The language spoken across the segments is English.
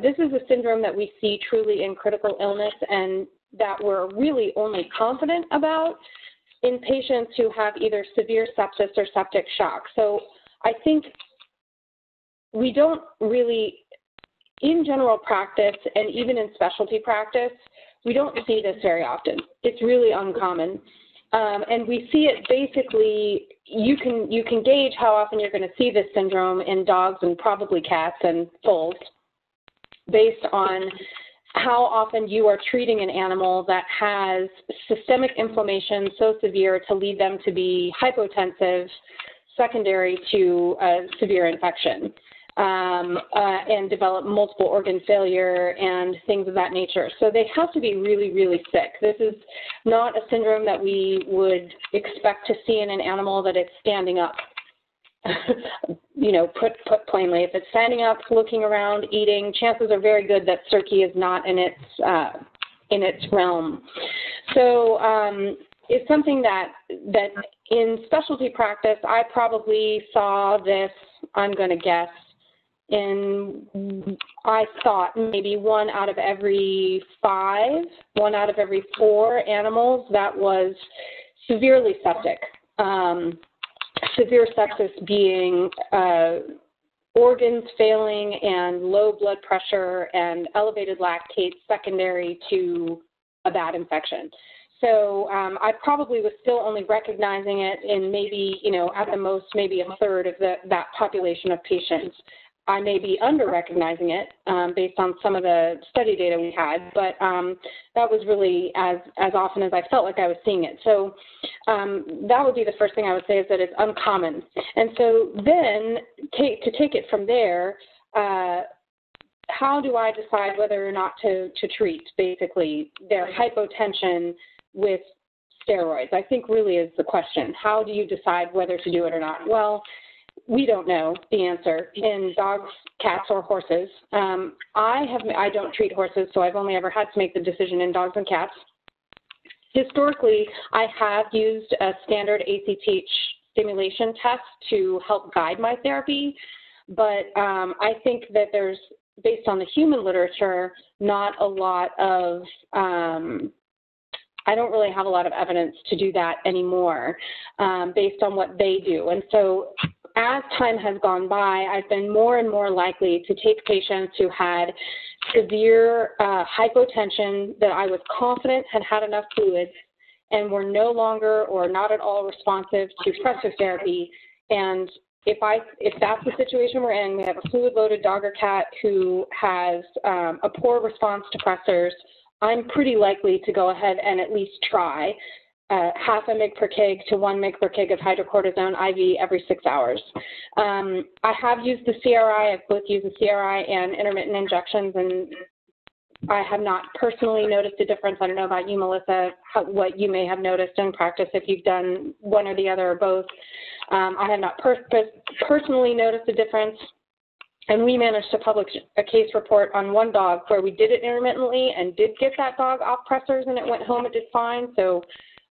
this is a syndrome that we see truly in critical illness and that we're really only confident about in patients who have either severe sepsis or septic shock. So I think we don't really, in general practice and even in specialty practice, we don't see this very often. It's really uncommon. Um, and we see it basically, you can, you can gauge how often you're going to see this syndrome in dogs and probably cats and foals based on how often you are treating an animal that has systemic inflammation so severe to lead them to be hypotensive secondary to a severe infection um, uh, and develop multiple organ failure and things of that nature. So they have to be really, really sick. This is not a syndrome that we would expect to see in an animal that is standing up. You know, put put plainly, if it's standing up, looking around, eating, chances are very good that CIRCI is not in its uh, in its realm. So um, it's something that that in specialty practice, I probably saw this. I'm going to guess in I thought maybe one out of every five, one out of every four animals that was severely septic. Um, severe sepsis being uh, organs failing and low blood pressure and elevated lactate secondary to a bad infection. So um, I probably was still only recognizing it in maybe, you know, at the most, maybe a third of the, that population of patients. I may be under recognizing it um, based on some of the study data we had, but um, that was really as as often as I felt like I was seeing it. So um, that would be the first thing I would say is that it's uncommon. And so then take, to take it from there, uh, how do I decide whether or not to to treat basically their hypotension with steroids? I think really is the question. How do you decide whether to do it or not? Well we don't know the answer in dogs, cats, or horses. Um, I have I don't treat horses, so I've only ever had to make the decision in dogs and cats. Historically, I have used a standard ACTH stimulation test to help guide my therapy, but um, I think that there's, based on the human literature, not a lot of um, I don't really have a lot of evidence to do that anymore um, based on what they do. And so as time has gone by, I've been more and more likely to take patients who had severe uh, hypotension that I was confident had had enough fluids and were no longer or not at all responsive to pressor therapy. And if I if that's the situation we're in, we have a fluid loaded dog or cat who has um, a poor response to pressors. I'm pretty likely to go ahead and at least try uh, half a mg per kg to one mg per kg of hydrocortisone IV every six hours. Um, I have used the CRI. I've both used the CRI and intermittent injections, and I have not personally noticed a difference. I don't know about you, Melissa, how, what you may have noticed in practice if you've done one or the other or both. Um, I have not per personally noticed a difference. And we managed to publish a case report on one dog where we did it intermittently and did get that dog off pressors and it went home, it did fine. So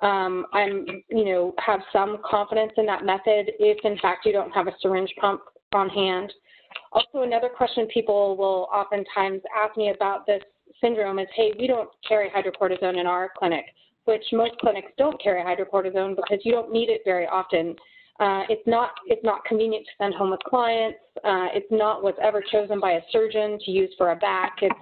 um, I'm, you know, have some confidence in that method if in fact you don't have a syringe pump on hand. Also, another question people will oftentimes ask me about this syndrome is, hey, we don't carry hydrocortisone in our clinic, which most clinics don't carry hydrocortisone because you don't need it very often. Uh, it's not it's not convenient to send home with clients. Uh, it's not what's ever chosen by a surgeon to use for a back. It's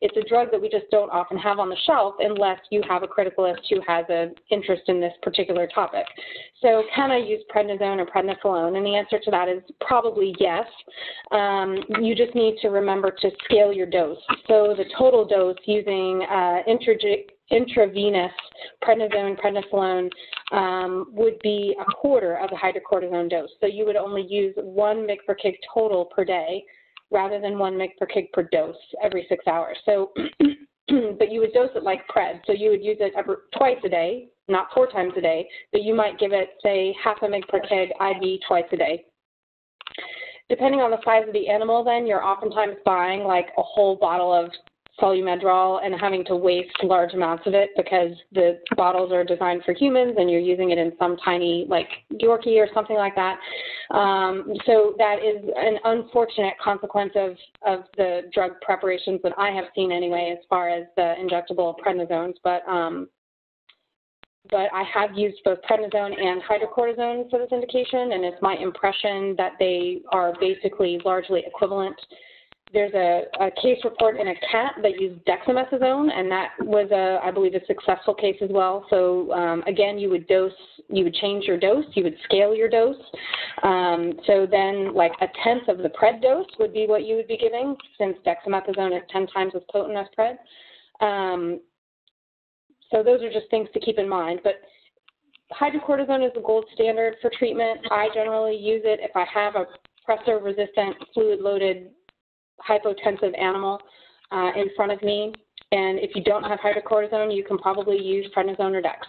it's a drug that we just don't often have on the shelf unless you have a criticalist who has an interest in this particular topic. So can I use prednisone or prednisolone? And the answer to that is probably yes. Um, you just need to remember to scale your dose. So the total dose using uh, intravenous prednisone, prednisolone um, would be a quarter of the hydrocortisone dose. So you would only use one mg per kg total per day rather than one mg per kg per dose every six hours. So, but you would dose it like pred. So you would use it every, twice a day, not four times a day, but you might give it, say, half a mg per kg IV twice a day. Depending on the size of the animal, then you're oftentimes buying like a whole bottle of Solu-Medrol and having to waste large amounts of it because the bottles are designed for humans and you're using it in some tiny like Yorkie or something like that. Um, so that is an unfortunate consequence of, of the drug preparations that I have seen anyway as far as the injectable prednisones. But um, but I have used both prednisone and hydrocortisone for this indication, and it's my impression that they are basically largely equivalent. There's a, a case report in a cat that used dexamethasone, and that was, a, I believe, a successful case as well. So um, again, you would dose, you would change your dose, you would scale your dose. Um, so then, like a tenth of the pred dose would be what you would be giving, since dexamethasone is 10 times as potent as pred. Um, so those are just things to keep in mind. But hydrocortisone is the gold standard for treatment. I generally use it if I have a pressor-resistant, fluid-loaded, hypotensive animal uh, in front of me. And if you don't have hydrocortisone, you can probably use prednisone or dex.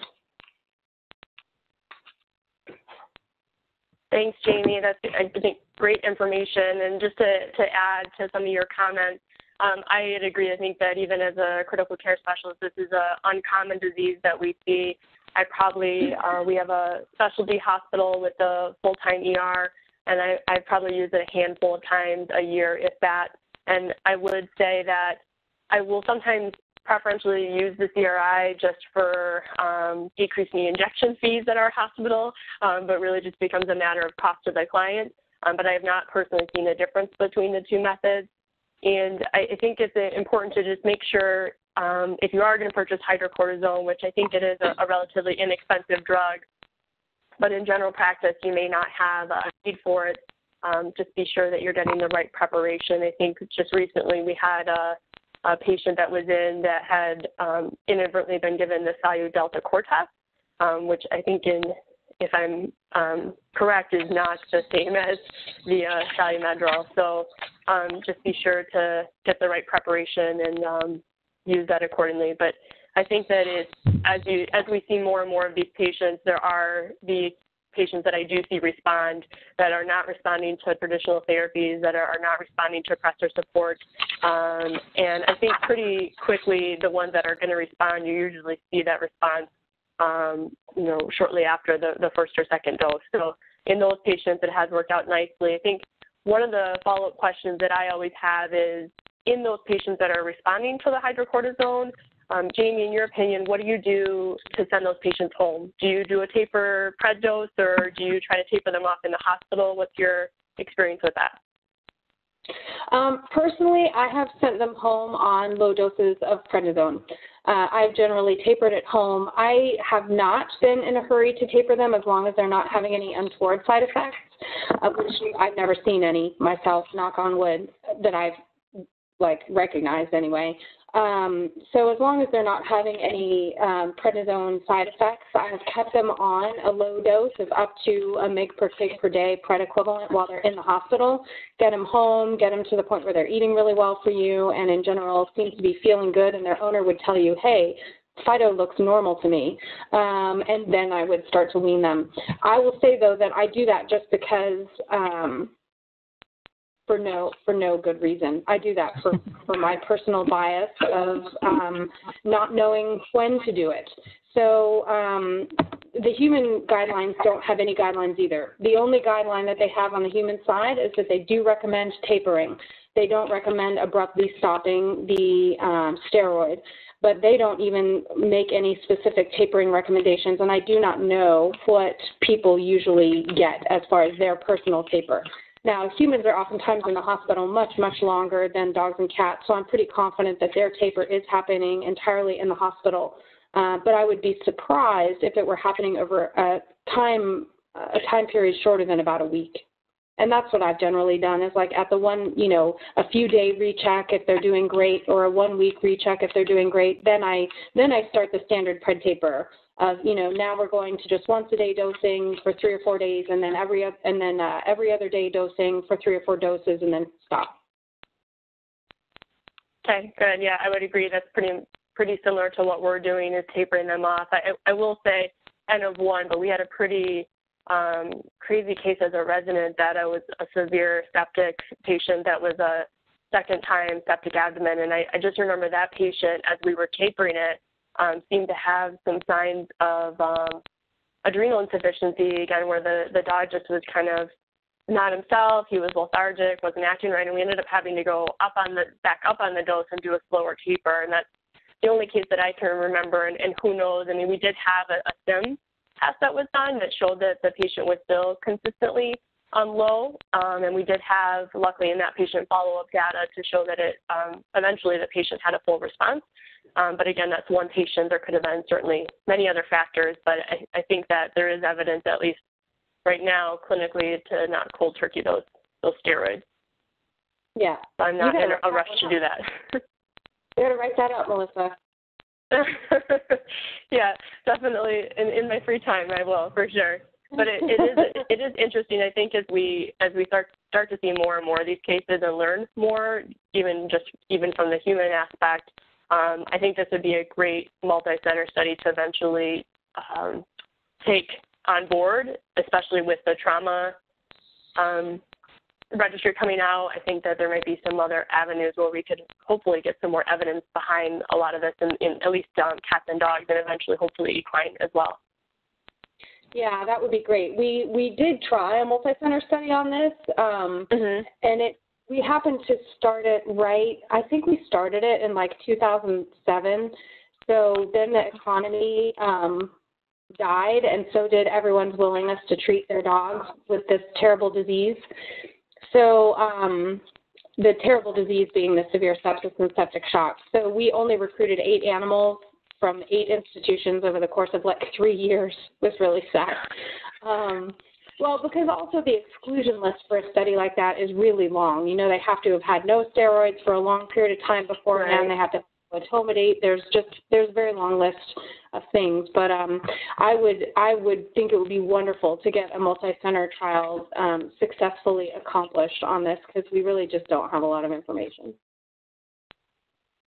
Thanks, Jamie. That's I think great information. And just to, to add to some of your comments, um, I agree. I think that even as a critical care specialist, this is an uncommon disease that we see. I probably uh, we have a specialty hospital with a full-time ER, and I, I probably use it a handful of times a year, if that. And I would say that I will sometimes preferentially use the CRI just for um, decreasing the injection fees at our hospital, um, but really just becomes a matter of cost to the client. Um, but I have not personally seen a difference between the two methods. And I, I think it's uh, important to just make sure um, if you are going to purchase hydrocortisone, which I think it is a, a relatively inexpensive drug, but in general practice, you may not have a need for it. Um, just be sure that you're getting the right preparation. I think just recently we had a, a patient that was in that had um, inadvertently been given the Solu-Delta Cortef, um, which I think in if I'm um, correct, is not the same as the uh, Solu-Medrol. So um, just be sure to get the right preparation and um, use that accordingly. But I think that it's as you as we see more and more of these patients, there are these patients that I do see respond that are not responding to traditional therapies, that are, are not responding to pressor support. Um, and I think pretty quickly, the ones that are going to respond, you usually see that response um, you know, shortly after the, the first or second dose. So in those patients, it has worked out nicely. I think one of the follow-up questions that I always have is, in those patients that are responding to the hydrocortisone, Jamie, in your opinion, what do you do to send those patients home? Do you do a taper pred dose, or do you try to taper them off in the hospital? What's your experience with that? Um, personally, I have sent them home on low doses of prednisone. Uh, I've generally tapered at home. I have not been in a hurry to taper them as long as they're not having any untoward side effects, uh, which I've never seen any myself, knock on wood, that I've like recognized anyway. Um, so as long as they're not having any um, prednisone side effects, I've kept them on a low dose of up to a mg per kg per day pred equivalent while they're in the hospital. Get them home, get them to the point where they're eating really well for you, and in general seem to be feeling good. And their owner would tell you, hey, Fido looks normal to me, um, and then I would start to wean them. I will say though that I do that just because um, for no for no good reason. I do that for for my personal bias of um, not knowing when to do it. So um, the human guidelines don't have any guidelines either. The only guideline that they have on the human side is that they do recommend tapering. They don't recommend abruptly stopping the um, steroid, but they don't even make any specific tapering recommendations. And I do not know what people usually get as far as their personal taper. Now, humans are oftentimes in the hospital much, much longer than dogs and cats, so I'm pretty confident that their taper is happening entirely in the hospital. Uh, but I would be surprised if it were happening over a time a time period shorter than about a week. And that's what I've generally done is like at the one, you know, a few day recheck if they're doing great or a one week recheck if they're doing great, then I then I start the standard pred taper of you know now we're going to just once a day dosing for three or four days and then every and then uh, every other day dosing for three or four doses and then stop. Okay, good. Yeah, I would agree. That's pretty pretty similar to what we're doing is tapering them off. I, I will say N of one, but we had a pretty um, crazy case as a resident that I was a severe septic patient that was a second time septic abdomen. And I, I just remember that patient, as we were tapering it, um, seemed to have some signs of um, adrenal insufficiency, again, where the, the dog just was kind of not himself. He was lethargic, wasn't acting right, and we ended up having to go up on the back up on the dose and do a slower taper. And that's the only case that I can remember. And, and who knows? I mean, we did have a, a stim test that was done that showed that the patient was still consistently um, low, um, and we did have, luckily, in that patient follow-up data to show that it um, eventually the patient had a full response. Um, but again, that's one patient. There could have been certainly many other factors, but I, I think that there is evidence, at least right now, clinically, to not cold turkey those those steroids. Yeah. So I'm not in a rush to do that. you gotta write that up, Melissa. yeah, definitely. In in my free time, I will for sure. But it, it is it is interesting. I think as we as we start start to see more and more of these cases and learn more, even just even from the human aspect, um, I think this would be a great multi-center study to eventually um, take on board, especially with the trauma um, registry coming out. I think that there might be some other avenues where we could hopefully get some more evidence behind a lot of this, and, in at least um, cats and dogs, and eventually hopefully equine as well. Yeah, that would be great. We we did try a multi-center study on this, um, mm-hmm. and it we happened to start it right. I think we started it in like 2007. So then the economy um, died, and so did everyone's willingness to treat their dogs with this terrible disease. So um, the terrible disease being the severe sepsis and septic shock. So we only recruited eight animals from eight institutions over the course of like three years. Was really sad. Um, well, because also the exclusion list for a study like that is really long. You know, they have to have had no steroids for a long period of time beforehand. Right. They have to etomidate. There's just there's a very long list of things. But um, I would I would think it would be wonderful to get a multi-center trial um, successfully accomplished on this because we really just don't have a lot of information.